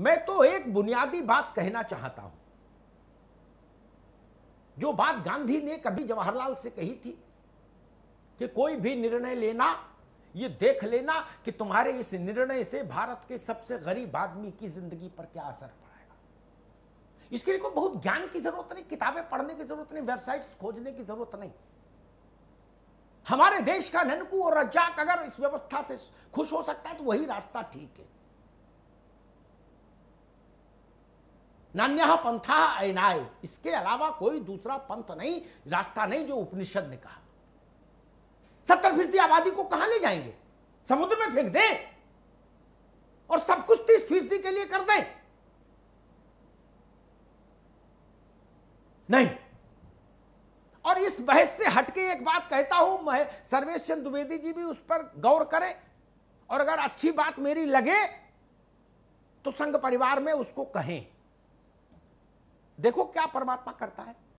मैं तो एक बुनियादी बात कहना चाहता हूँ। जो बात गांधी ने कभी जवाहरलाल से कही थी कि कोई भी निर्णय लेना, ये देख लेना कि तुम्हारे इस निर्णय से भारत के सबसे गरीब आदमी की ज़िंदगी पर क्या असर पड़ेगा। इसके लिए कोई बहुत ज्ञान की ज़रूरत नहीं, किताबें पढ़ने की ज़रूरत नहीं, वेबसाइट्स खोजने की ज़रूरत नहीं। हमारे देश का ननकू और रज्जाक अगर इस व्यवस्था से खुश हो सकता है तो वही रास्ता ठीक है। नान्या पंथा ऐनाय। इसके अलावा कोई दूसरा पंथ नहीं, रास्ता नहीं जो उपनिषद ने कहा। सत्तर फ़ीसदी आबादी को कहाँ ले जाएँगे? समुद्र में फेंक दें और सब कुछ तीस फ़ीसदी के लिए कर दें। नहीं। और इस बहस से हटके एक बात कहता हूँ मैं सर्वेश चंद द्विवेदी जी भी उस पर गौर करें और अगर अच्छी बात मेरी लगे तो संघ परिवार में उसको कहें। देखो क्या परमात्मा करता है।